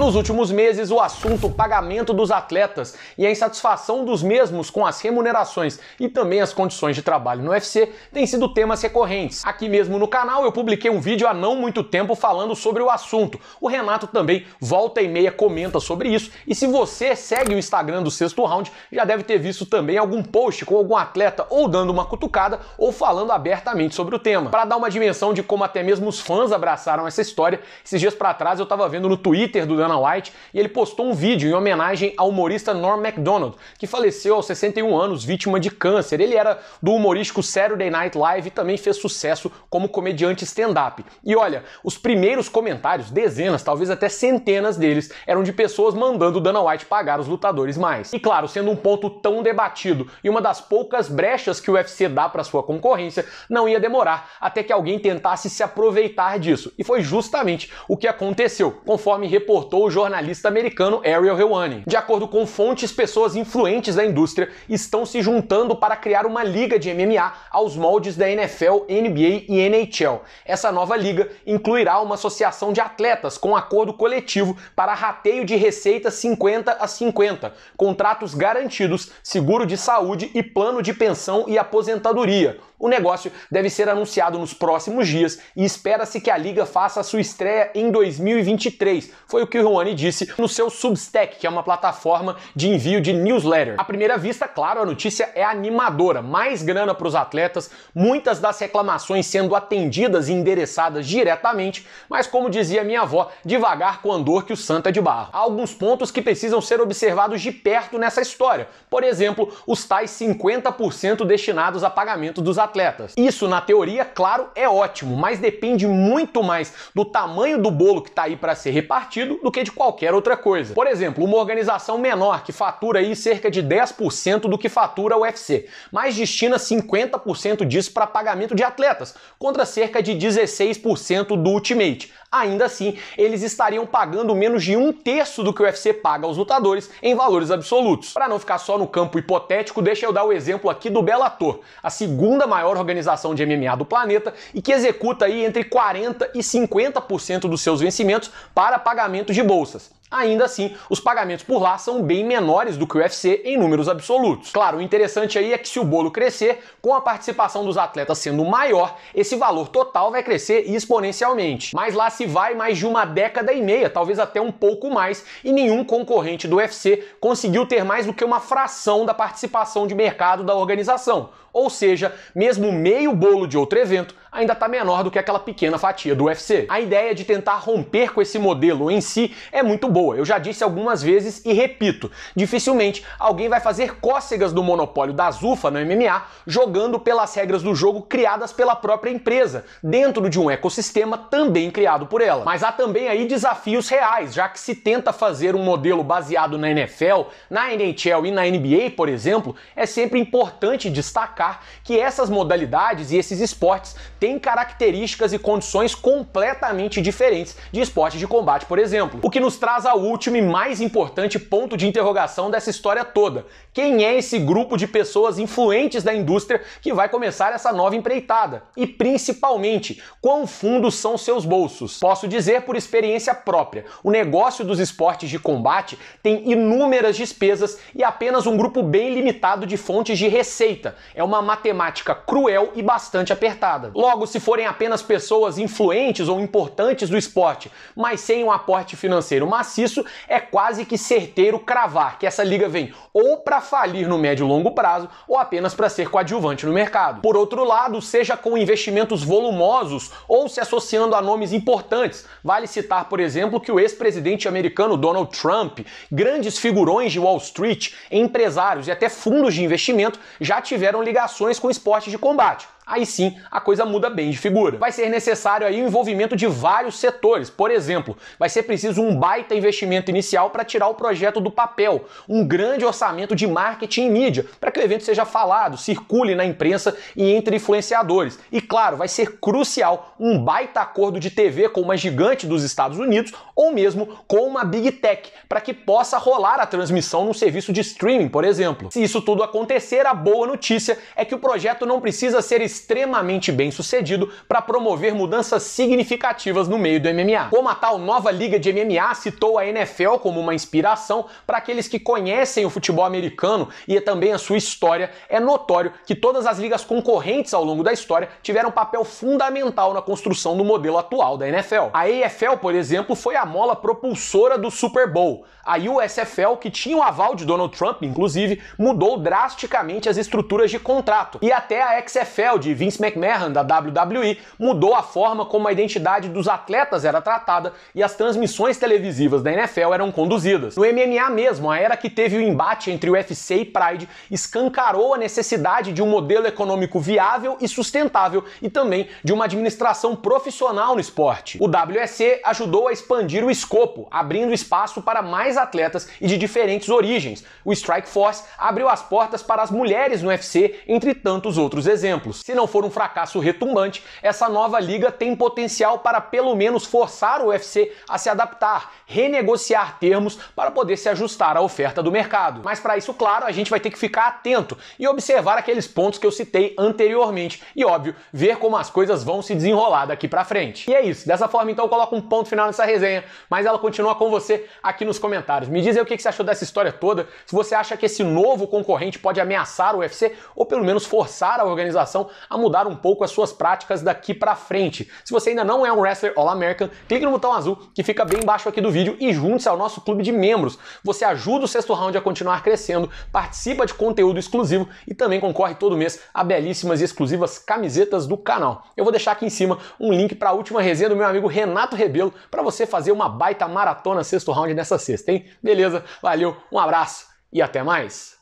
Nos últimos meses, o assunto pagamento dos atletas e a insatisfação dos mesmos com as remunerações e também as condições de trabalho no UFC têm sido temas recorrentes. Aqui mesmo no canal eu publiquei um vídeo há não muito tempo falando sobre o assunto. O Renato também volta e meia comenta sobre isso e se você segue o Instagram do Sexto Round, já deve ter visto também algum post com algum atleta ou dando uma cutucada ou falando abertamente sobre o tema. Para dar uma dimensão de como até mesmo os fãs abraçaram essa história, esses dias para trás eu estava vendo no Twitter do Dana White e ele postou um vídeo em homenagem ao humorista Norm MacDonald, que faleceu aos 61 anos, vítima de câncer. Ele era do humorístico Saturday Night Live e também fez sucesso como comediante stand-up. E olha, os primeiros comentários, dezenas, talvez até centenas deles, eram de pessoas mandando Dana White pagar os lutadores mais. E claro, sendo um ponto tão debatido e uma das poucas brechas que o UFC dá para sua concorrência, não ia demorar até que alguém tentasse se aproveitar disso. E foi justamente o que aconteceu, conforme reportou o jornalista americano Ariel Helwani. De acordo com fontes, pessoas influentes da indústria estão se juntando para criar uma liga de MMA aos moldes da NFL, NBA e NHL. Essa nova liga incluirá uma associação de atletas com acordo coletivo para rateio de receitas 50 a 50, contratos garantidos, seguro de saúde e plano de pensão e aposentadoria. O negócio deve ser anunciado nos próximos dias e espera-se que a liga faça a sua estreia em 2023. Foi o que o Ruani disse no seu Substack, que é uma plataforma de envio de newsletter. À primeira vista, claro, a notícia é animadora. Mais grana para os atletas, muitas das reclamações sendo atendidas e endereçadas diretamente, mas como dizia minha avó, devagar com andor que o santo é de barro. Há alguns pontos que precisam ser observados de perto nessa história. Por exemplo, os tais 50% destinados a pagamento dos atletas atletas. Isso, na teoria, claro, é ótimo, mas depende muito mais do tamanho do bolo que está aí para ser repartido do que de qualquer outra coisa. Por exemplo, uma organização menor que fatura aí cerca de 10% do que fatura o UFC, mas destina 50% disso para pagamento de atletas, contra cerca de 16% do Ultimate. Ainda assim, eles estariam pagando menos de um terço do que o UFC paga aos lutadores em valores absolutos. Para não ficar só no campo hipotético, deixa eu dar o exemplo aqui do Bellator, a segunda maior organização de MMA do planeta e que executa aí entre 40 e 50% dos seus vencimentos para pagamento de bolsas. Ainda assim, os pagamentos por lá são bem menores do que o UFC em números absolutos. Claro, o interessante aí é que se o bolo crescer, com a participação dos atletas sendo maior, esse valor total vai crescer exponencialmente. Mas lá se vai mais de uma década e meia, talvez até um pouco mais, e nenhum concorrente do UFC conseguiu ter mais do que uma fração da participação de mercado da organização. Ou seja, mesmo meio bolo de outro evento ainda está menor do que aquela pequena fatia do UFC. A ideia de tentar romper com esse modelo em si é muito boa. Eu já disse algumas vezes e repito: dificilmente alguém vai fazer cócegas do monopólio da Zufa no MMA jogando pelas regras do jogo criadas pela própria empresa, dentro de um ecossistema também criado por ela. Mas há também aí desafios reais, já que se tenta fazer um modelo baseado na NFL, na NHL e na NBA, por exemplo, é sempre importante destacar destacar que essas modalidades e esses esportes têm características e condições completamente diferentes de esportes de combate, por exemplo. O que nos traz ao último e mais importante ponto de interrogação dessa história toda. Quem é esse grupo de pessoas influentes da indústria que vai começar essa nova empreitada? E principalmente, quão fundos são seus bolsos? Posso dizer por experiência própria, o negócio dos esportes de combate tem inúmeras despesas e apenas um grupo bem limitado de fontes de receita. É uma matemática cruel e bastante apertada. Logo, se forem apenas pessoas influentes ou importantes do esporte, mas sem um aporte financeiro maciço, é quase que certeiro cravar que essa liga vem ou para falir no médio e longo prazo ou apenas para ser coadjuvante no mercado. Por outro lado, seja com investimentos volumosos ou se associando a nomes importantes, vale citar, por exemplo, que o ex-presidente americano Donald Trump, grandes figurões de Wall Street, empresários e até fundos de investimento já tiveram ligações ligações com esportes de combate aí sim a coisa muda bem de figura. Vai ser necessário aí o envolvimento de vários setores. Por exemplo, vai ser preciso um baita investimento inicial para tirar o projeto do papel, um grande orçamento de marketing e mídia, para que o evento seja falado, circule na imprensa e entre influenciadores. E claro, vai ser crucial um baita acordo de TV com uma gigante dos Estados Unidos ou mesmo com uma Big Tech, para que possa rolar a transmissão no serviço de streaming, por exemplo. Se isso tudo acontecer, a boa notícia é que o projeto não precisa ser extremamente bem sucedido para promover mudanças significativas no meio do MMA. Como a tal nova liga de MMA citou a NFL como uma inspiração para aqueles que conhecem o futebol americano e também a sua história, é notório que todas as ligas concorrentes ao longo da história tiveram um papel fundamental na construção do modelo atual da NFL. A AFL, por exemplo, foi a mola propulsora do Super Bowl. A USFL, que tinha o aval de Donald Trump, inclusive, mudou drasticamente as estruturas de contrato. E até a XFL de Vince McMahon da WWE mudou a forma como a identidade dos atletas era tratada e as transmissões televisivas da NFL eram conduzidas. No MMA mesmo, a era que teve o embate entre o UFC e Pride escancarou a necessidade de um modelo econômico viável e sustentável e também de uma administração profissional no esporte. O WSC ajudou a expandir o escopo, abrindo espaço para mais atletas e de diferentes origens. O Strike Force abriu as portas para as mulheres no UFC, entre tantos outros exemplos. Se não for um fracasso retumbante, essa nova liga tem potencial para pelo menos forçar o UFC a se adaptar, renegociar termos para poder se ajustar à oferta do mercado. Mas para isso, claro, a gente vai ter que ficar atento e observar aqueles pontos que eu citei anteriormente e, óbvio, ver como as coisas vão se desenrolar daqui para frente. E é isso. Dessa forma, então, eu coloco um ponto final nessa resenha, mas ela continua com você aqui nos comentários. Me diz aí o que você achou dessa história toda, se você acha que esse novo concorrente pode ameaçar o UFC ou pelo menos forçar a organização a mudar um pouco as suas práticas daqui para frente. Se você ainda não é um wrestler All-American, clique no botão azul que fica bem embaixo aqui do vídeo e junte-se ao nosso clube de membros. Você ajuda o sexto round a continuar crescendo, participa de conteúdo exclusivo e também concorre todo mês a belíssimas e exclusivas camisetas do canal. Eu vou deixar aqui em cima um link para a última resenha do meu amigo Renato Rebelo para você fazer uma baita maratona sexto round nessa sexta, hein? Beleza? Valeu, um abraço e até mais!